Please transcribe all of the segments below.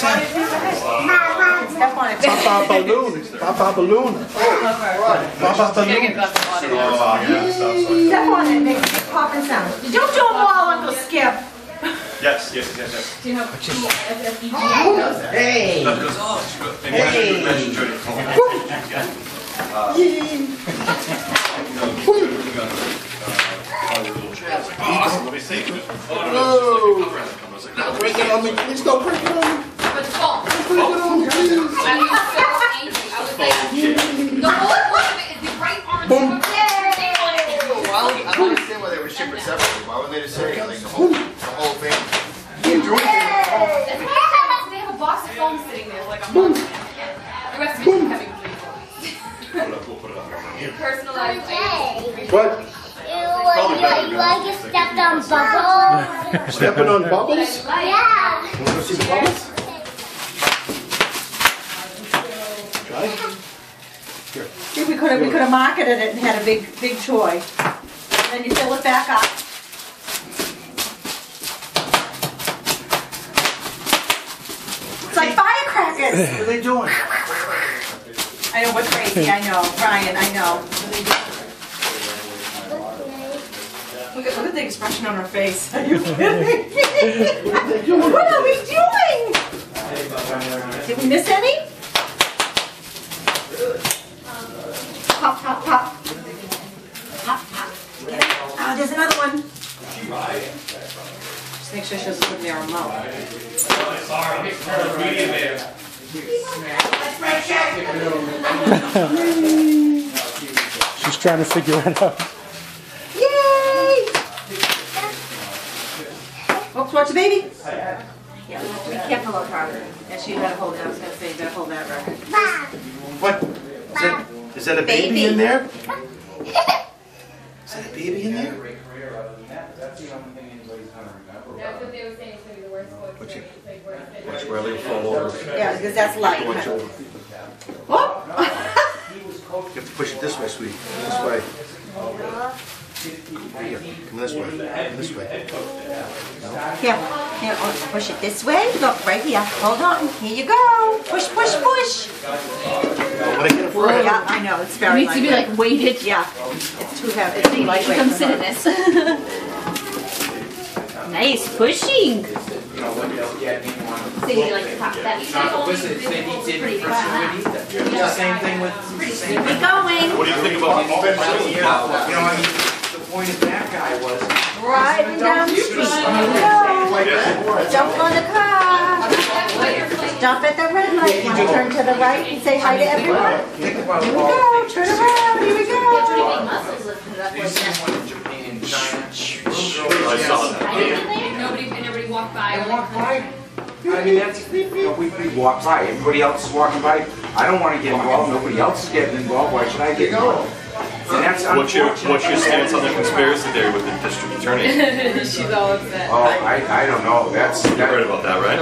Papa balloon. Papa balloon. Papa balloon. Step on it, make a big popping sound. Don't do them all, Uncle Skip. Yes, yes, yes, yes. Do you know FFDG? Hey! Awesome, let me see. Whoa! Break it on me. Please don't break it on me. The fault. Break it on me, please. I was so angry. I was like, the whole point of it is the right arm. Boom. Why would, I don't understand why they were shipping separately. Why would they just say like the whole, the whole thing? They have a box of foam sitting there like a month. The rest of it is having personalized items. What? You like you stepped on bubbles? Stepping on bubbles? Yeah. Want to see the bubbles? Try. See, we could have, we could have marketed it and had a big, big toy. Then you fill it back up. It's like firecrackers. What are they doing? I know, we're crazy, I know, Brian, I know. Look at, look at the expression on her face. Are you kidding? me? What are we doing? Did we miss any? Pop, pop, pop. Pop, pop. Get it. Oh, there's another one. Just make sure she doesn't put it in her mouth. She's trying to figure it out. Yay! Oops, watch the baby. Yeah, be careful of her. Yeah, she better hold it. I was gonna say, you better hold that record. What? Is that, is that a baby Baby. in there? Is that a baby in there? That's what they were saying. It's gonna be the worst one. Watch it. It's like worse than- Watch where they fall over. Yeah, because that's light. Watch huh? over. Oh! You have to push it this way, sweetie. This way. Here, come this way. Come this way. Here, here, oh, push it this way. Look, right here. Hold on. Here you go. Push, push, push. When I get it oh, Yeah, I know. It's It very needs to be like weighted. Yeah, it's too heavy. It's too lightweight. Come sit in this. nice pushing. So like pop that. Pretty flat. Same thing with. Keep it going. What do you think about You know, I mean, the point of that guy was. Riding down the street. Here you go. Jump on the car. Stop at the red light. Now turn to the right and say hi to everyone. Here we go. Turn around. Here we go. muscles lifted up like that. one in Japan, China. I saw that. Nobody, and everybody walked by. I walk by. I mean, that's, you know, we, we walk by, everybody else is walking by. I don't wanna get involved, nobody else is getting involved, why should I get involved? And that's What's your, unfortunate. what's your stance on the conspiracy theory with the district attorney? She's all upset. Oh, I, I don't know, that's. heard about that, right?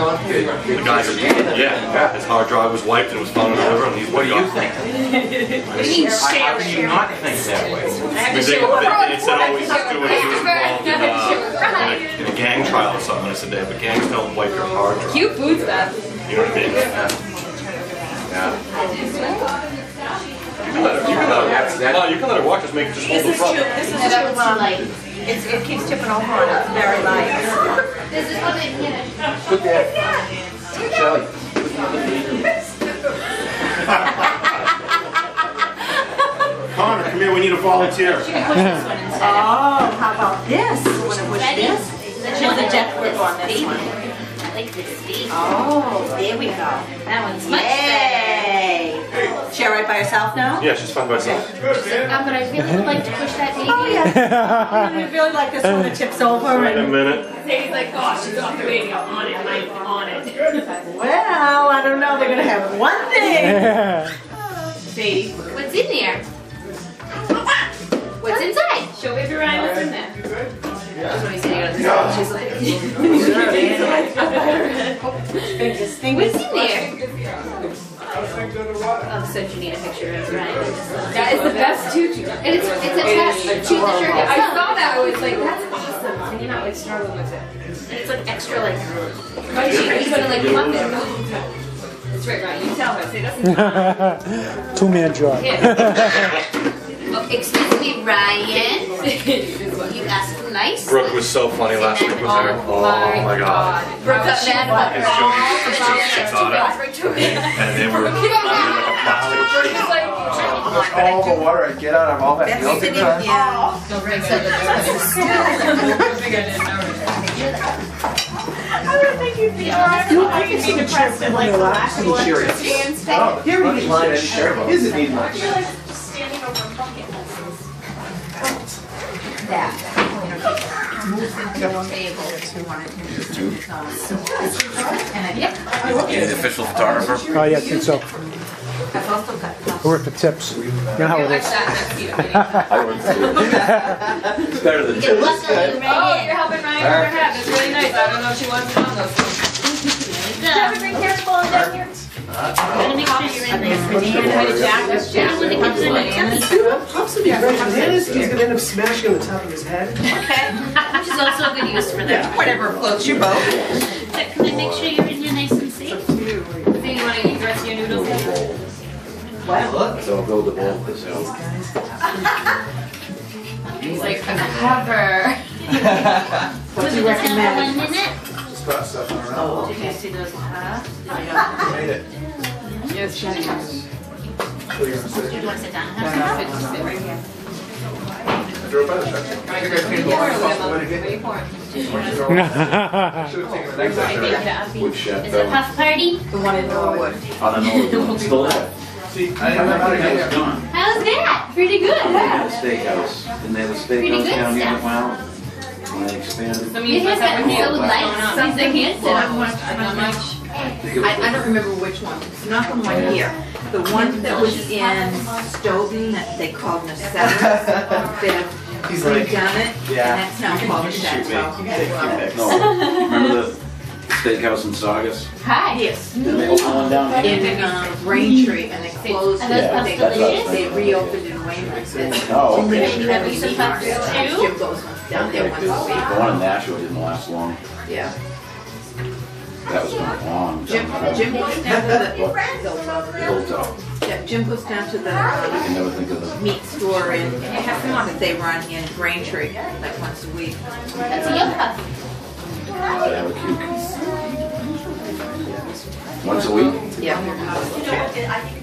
The guy said, yeah, his hard drive was wiped and was found in the river and he's. What do you think? You mean How can you not think that way? I mean, they, they, it said always just do it, he was involved in, uh, trial or something, I said, yeah, but gangs don't wipe your hard drive. Cute boots, Beth. You know what I mean? Yeah. You can let her, you can let That's- her, that- no, you can let her watch, just make, just hold This the is too, this is too, um, it's, it keeps tipping over on us, very light. This is what they, yeah. Put that, Shelley, put the other finger. Connor, come here, we need a volunteer. Oh, how about this? Wanna push this? She's a jet grip on this one. I like this speed. Oh, there we go. That one's much better. Yay! She all right by herself now? Yeah, she's fine by herself. Um, but I really would like to push that baby. Oh, yeah. You really like this one that tips over Wait a minute. Sadie's like, oh, she's off the baby. I'm on it. I'm on it. well, I don't know, they're gonna have one thing. Sadie, What's in there? What's inside? show baby Ryleigh what's in there. That's what he's saying. She's like, Fingers, what's in there? Oh, so you need a picture of Ryan. That is the best tutu. And it's it's attached to the shirt. Yeah, I saw that. I was like, that's awesome. And you're not like struggling with it. It's like extra like. But she, he's gonna like come up. That's right, Ryan. You tell her. Say that's Two man job. Oh, excuse me, Ryan. You asked for nice. Brooke was so funny last week with her. Oh my oh god. Brooke got mad about It's Jody, it's just exotic. right it. And they were under like a plastic tree. All the water I get out of all that milk and time. Oh, here we need lunch. Isn't need lunch. You the official photographer? Oh, yeah, I think so. I work for tips. You know how it is. I work for It's better than You're this. welcome, oh, Ryleigh. you're helping Ryleigh with her hat. That's really nice. I don't know if she wants to on those. Kevin, be careful down here. Gotta make sure you're in there. Jack, that's Jack. When the kids are like, Possibly bananas, he's gonna end up smashing on the top of his head. Which is also a good use for them. Whatever floats your boat. Can I make sure you're in here nice and safe? So you want to eat the rest of your noodles? So I'll build a bowl this He's like, cover. Would you recommend? One minute? Spot stuff on around. Did you see those? Huh? Made it. Yes, Jack. What are you gonna say? Do you want to sit down? Have Sit, just sit right here. I drove by the truck. I think I paid the last cost way to get. Should've taken the next time. Wood. Is it a puff party? The one in Norwood. I don't know. It's still there. See, I didn't know how to get it. gone. How's that? Pretty good. They had a steakhouse. Didn't they have a Pretty steakhouse good down here in stuff. Wow? When they expanded? Some of You you guys guys got have here. so What's light. going on? Something handsome. Not much. I think it was I, I don't remember which one. It's not the one here. The one that was in Stoughton that they called Nacelle. They've He's like, redone it, and yeah. that's now called the Chateau. No. Remember the steakhouse in Saugus? Hi. Yes, Didn't they open one down here? in um, Braintree, and they closed Are it. those They- delicious? They reopened in Weymouth. Oh, okay. Have you some puffs And too? Jim goes down there once a The one in Nashua didn't last long. Yeah. That was going on. Jim, Jim goes down to the, Hilltop. Yeah, Jim goes down to the I can never think of the. meat store in, that they run in Grain Braintree, like once a week. That's a yum puff. I have a cuke. Once a week? Yeah.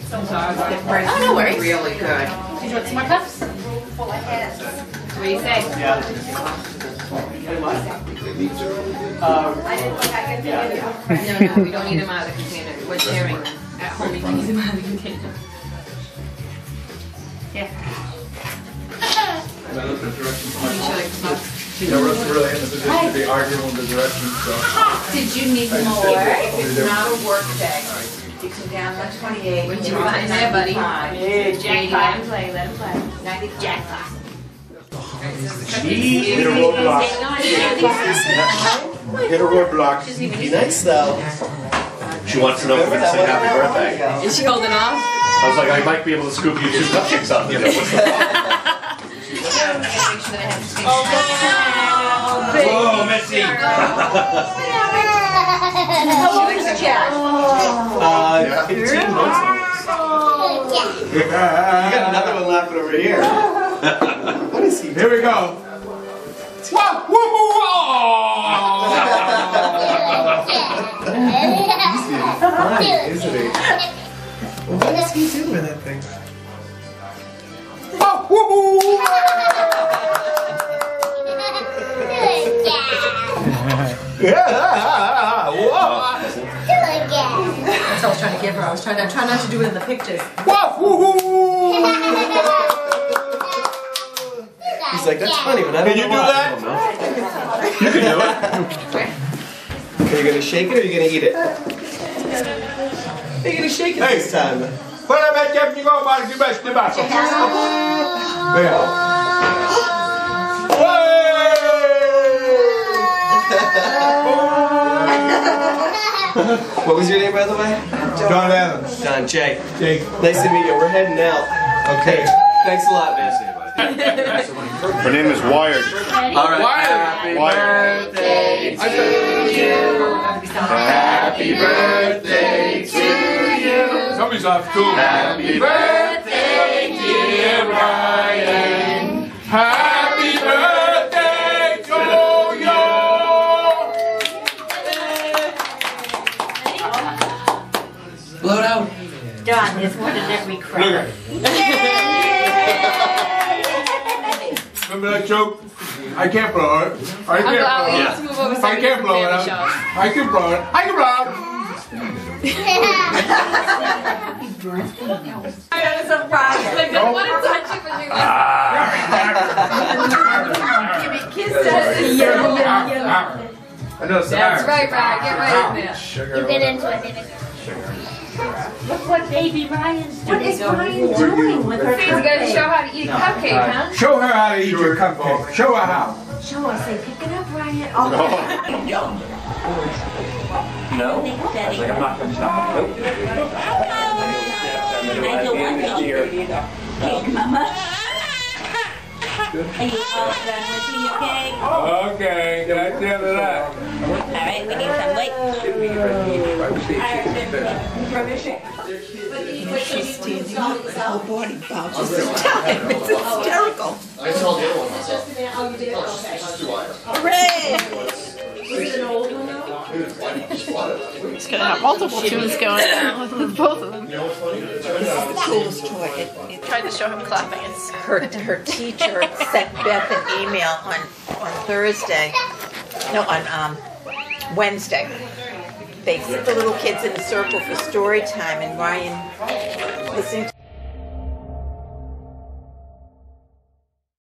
The price Oh, no worries. is really good. Did you want some more puffs? What do you say? They need to. Um, no, no, we don't need them out of the container. We're sharing them. At home, we can use them out of the container. And I looked at directions on my phone. Yeah, we're really in the position to be arguing with the directions, so. Did you need more? It's not a work day. You come down one twenty-eight. What'd you find there, buddy? Jackpot. Let him play, let him play. Ninety-five. Jackpot. Hit a roadblock. Hit a roadblock. Be nice though. She wants to know if we can say happy birthday. Is she holding off? I was like, I might be able to scoop you two cupcakes out. You know, what's the problem? Whoa, Missy! Uh, 15 months. You got another one laughing over here. What is he? Here we go. Funny, isn't he? What is he doing that thing? Yeah! Whoa! That's what I was trying to give her. I was trying to, try not to do it in the pictures. He's like, that's funny, but I don't Can you do why." that? You can do it. Are you gonna shake it or are you gonna eat it? Are you gonna shake it this time? What was your name, by the way? John Adams. John Jay. Jake. Nice to meet you. We're heading out. Okay. Thanks a lot, man. Her name is Wired. All right. Wired. Wired. birthday to you. Happy birthday to you. Somebody's off too. Happy birthday, dear Ryleigh. Happy birthday to you. Blow it out. John, there's one in every Look that joke? I can't blow it. I can't blow it. have to move over so I can't blow it see the out. show. I can blow it. I can blow it. There's a Ryan. Like, I want to touch you, but you're Give me kisses. I know, That's right, Brad. Get right in there. You get into it, David. Look what baby Ryleigh's doing. What is Ryleigh doing with her He's gonna cupcake? show how to eat a cupcake, huh? Show her how to eat your cupcake. Show her how. Show us, say, pick it up, Ryleigh. Oh, No? Daddy. I'm not gonna stop. Nope. I don't want to. Hey, Mama. Are you all done with your cake? Okay, can I tell her that? All right, we need some wait. She's standing up, her whole body bounces every time. It's hysterical. I saw the other one. Hooray! It's gonna have multiple tunes going on with both of them. The coolest toy. It, it, Tried to show him clapping. It's her, her teacher sent Beth an email on, on Thursday, no, on, um, Wednesday. They sit the little kids in a circle for story time and Ryan listening to